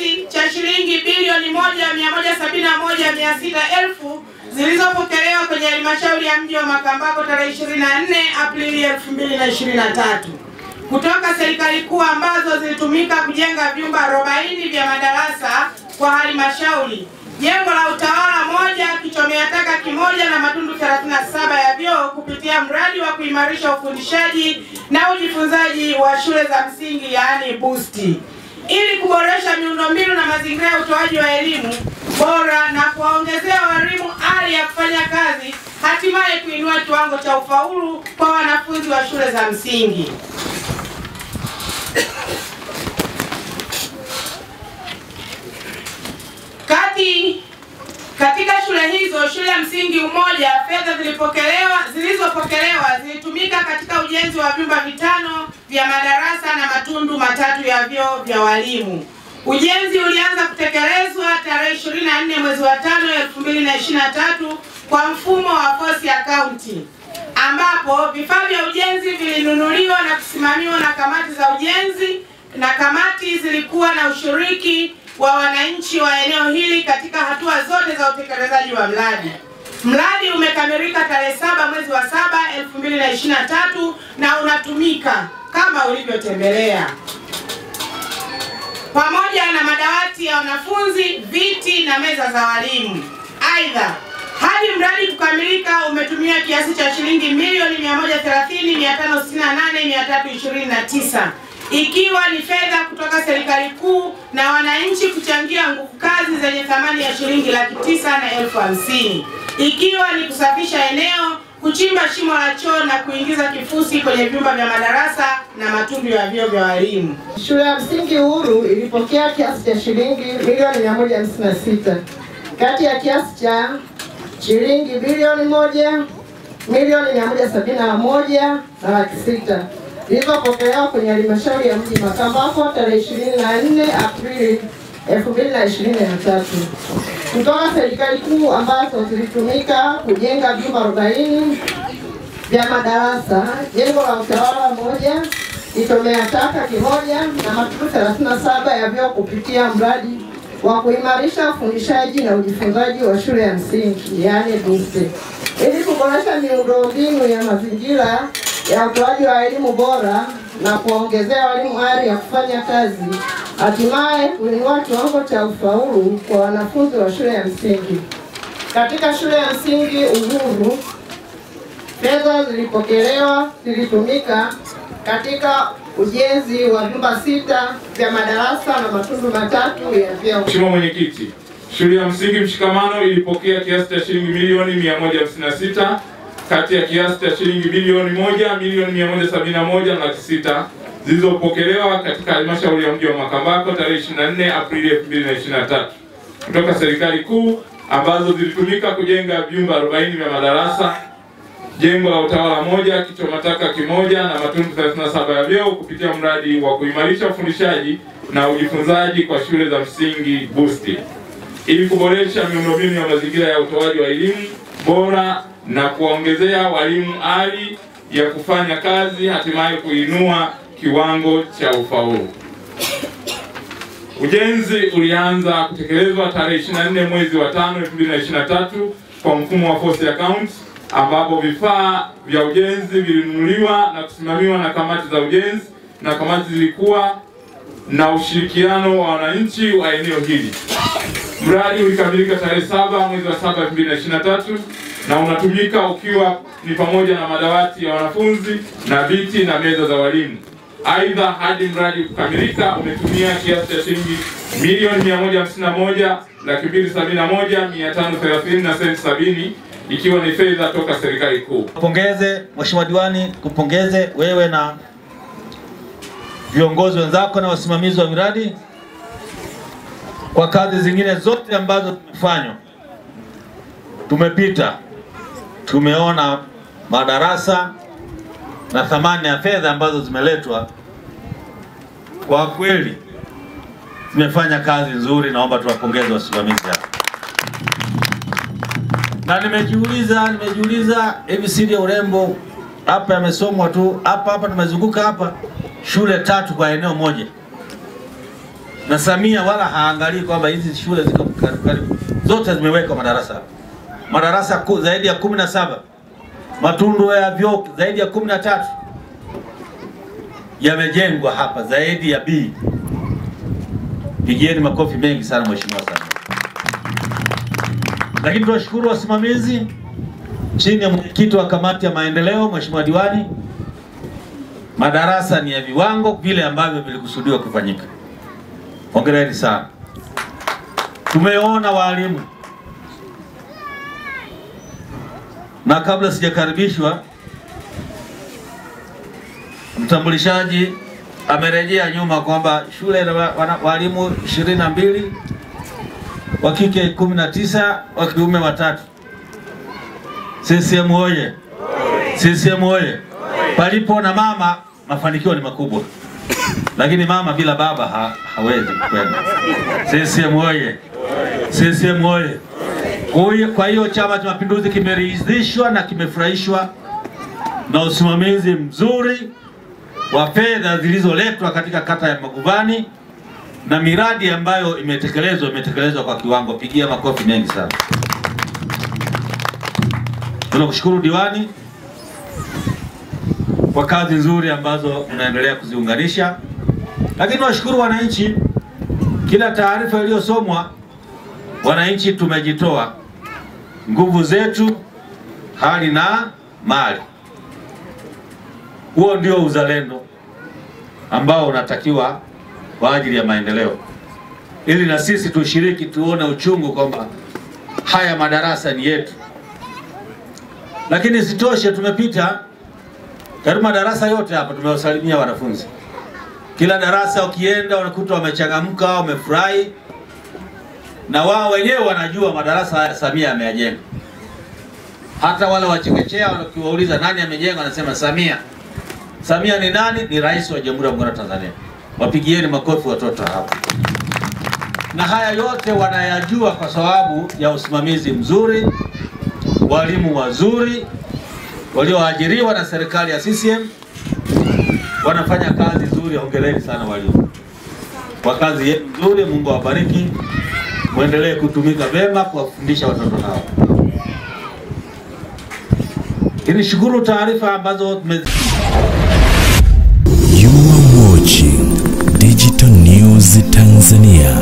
kiasi cha shilingi bilioni moja mia moja sabini na moja mia sita elfu zilizopokelewa kwenye halmashauri ya mji wa Makambako tarehe 24 Aprili 2023 kutoka serikali kuu ambazo zilitumika kujenga vyumba 40 vya madarasa kwa halmashauri, jengo la utawala moja, kichomea taka kimoja na matundu 37 ya vyoo kupitia mradi wa kuimarisha ufundishaji na ujifunzaji wa shule za msingi yaani BOOST ili kuboresha miundombinu na mazingira ya utoaji wa elimu bora na kuwaongezea walimu ari ya kufanya kazi, hatimaye kuinua kiwango cha ufaulu kwa wanafunzi wa shule za msingi. Kati katika shule hizo, shule ya msingi Umoja, fedha zilipokelewa zilizopokelewa zilitumika katika ujenzi wa vyumba vitano vya madarasa na matundu matatu ya vyoo vya walimu. Ujenzi ulianza kutekelezwa tarehe 24 mwezi wa 5 2023 kwa mfumo wa force account, ambapo vifaa vya ujenzi vilinunuliwa na kusimamiwa na kamati za ujenzi na kamati zilikuwa na ushiriki wa wananchi wa eneo hili katika hatua zote za utekelezaji wa mradi. Mradi umekamilika tarehe saba mwezi wa saba 2023 na unatumika kama ulivyotembelea, pamoja na madawati ya wanafunzi, viti na meza za walimu. Aidha, hadi mradi kukamilika umetumia kiasi cha shilingi milioni 130,568,329 ikiwa ni fedha kutoka serikali kuu na wananchi kuchangia nguvu kazi zenye thamani ya shilingi laki tisa na elfu hamsini. Ikiwa ni kusafisha eneo, kuchimba shimo la choo na kuingiza kifusi kwenye vyumba vya madarasa na matundu ya vyoo vya walimu. Shule ya msingi Uhuru ilipokea kiasi cha shilingi milioni 156 kati ya kiasi cha shilingi bilioni moja milioni 171 na laki sita zilizopokelewa kwenye halmashauri ya mji Makambako tarehe 24 Aprili 2023 kutoka serikali kuu ambazo zilitumika kujenga vyumba 40 vya madarasa, jengo la utawala moja, kitomea taka kimoja na matundu 37 ya vyoo kupitia mradi wa kuimarisha ufundishaji na ujifunzaji wa shule ya msingi yaani BOOST ili kuboresha miundombinu ya mazingira ya utoaji wa elimu bora na kuongezea walimu ari ya kufanya kazi, hatimaye kuinua kiwango cha ufaulu kwa wanafunzi wa shule ya msingi. Katika shule ya msingi Uhuru, fedha zilipokelewa zilitumika katika ujenzi wa vyumba sita vya madarasa na matundu matatu ya vyoo. Mheshimiwa Mwenyekiti, shule ya msingi Mshikamano ilipokea kiasi cha shilingi milioni 156 kati ya kiasi cha shilingi bilioni moja milioni mia moja sabini na moja laki sita zilizopokelewa katika halmashauri ya mji wa Makambako tarehe 24 Aprili 2023 kutoka serikali kuu ambazo zilitumika kujenga vyumba 40 vya madarasa, jengo la utawala moja, kichomataka kimoja na matundu 37 ya vyoo kupitia mradi wa kuimarisha ufundishaji na ujifunzaji kwa shule za msingi BOOST ili kuboresha miundombinu ya mazingira ya utoaji wa elimu bora na kuwaongezea walimu ari ya kufanya kazi, hatimaye kuinua kiwango cha ufaulu. Ujenzi ulianza kutekelezwa tarehe 24 mwezi wa 5 2023 kwa mfumo wa force account, ambapo vifaa vya ujenzi vilinunuliwa na kusimamiwa na kamati za ujenzi na kamati zilikuwa na ushirikiano wa wananchi wa eneo hili. Mradi ulikamilika tarehe 7 mwezi wa 7 2023 na unatumika ukiwa ni pamoja na madawati ya wanafunzi na viti na meza za walimu. Aidha, hadi mradi kukamilika umetumia kiasi cha shilingi milioni 151 laki mbili sabini na moja mia tano thelathini na senti sabini ikiwa ni fedha toka serikali kuu. Kupongeze Mheshimiwa Diwani, kupongeze wewe na viongozi wenzako na wasimamizi wa miradi kwa kazi zingine zote ambazo tumefanywa. Tumepita, tumeona madarasa na thamani ya fedha ambazo zimeletwa. Kwa kweli zimefanya kazi nzuri, naomba tuwapongeze wasimamizi hapa. Na nimejiuliza nimejiuliza hivi siri ya urembo hapa yamesomwa tu hapa hapa, tumezunguka hapa shule tatu kwa eneo moja. na Samia wala haangalii kwamba hizi shule ziko karibu zote zimewekwa madarasa madarasa zaidi ya kumi na saba matundu ya vyoo zaidi ya kumi na tatu yamejengwa hapa zaidi ya B. Pigieni makofi mengi sana Mheshimiwa Samia. Lakini tunashukuru wasimamizi chini ya mwenyekiti wa kamati ya maendeleo Mheshimiwa Diwani, madarasa ni ya viwango vile ambavyo vilikusudiwa kufanyika. Hongereni sana. Tumeona walimu, na kabla sijakaribishwa, mtambulishaji amerejea nyuma kwamba shule ina walimu ishirini na mbili wa kike kumi na tisa wa kiume watatu. CCM oye! CCM oye! Palipo na mama mafanikio ni makubwa, lakini mama bila baba ha, hawezi kwenda. CCM oye! CCM oye! Kwa hiyo- Chama cha Mapinduzi kimeridhishwa na kimefurahishwa na usimamizi mzuri wa fedha zilizoletwa katika kata ya Maguvani na miradi ambayo imetekelezwa imetekelezwa kwa kiwango. Pigia makofi mengi sana. Tunakushukuru diwani kwa kazi nzuri ambazo unaendelea kuziunganisha, lakini washukuru wananchi. Kila taarifa iliyosomwa, wananchi tumejitoa nguvu zetu, hali na mali. Huo ndio uzalendo ambao unatakiwa kwa ajili ya maendeleo, ili na sisi tushiriki, tuone uchungu kwamba haya madarasa ni yetu. Lakini sitoshe, tumepita karibu madarasa yote hapa, tumewasalimia wanafunzi. Kila darasa ukienda unakuta wamechangamka, wamefurahi, na wao wenyewe wanajua madarasa haya Samia ameyajenga. Hata wale wachekechea wakiwauliza nani amejenga, wanasema Samia. Samia ni nani? Ni rais wa Jamhuri ya Muungano wa Tanzania. Wapigieni makofi watoto hapa. Na haya yote wanayajua kwa sababu ya usimamizi mzuri, walimu wazuri walioajiriwa na serikali ya CCM wanafanya kazi nzuri. Hongereni sana walimu kwa kazi nzuri. Mungu awabariki, muendelee kutumika vema kuwafundisha watoto hao. Nishukuru taarifa ambazo tume You are watching Digital News Tanzania.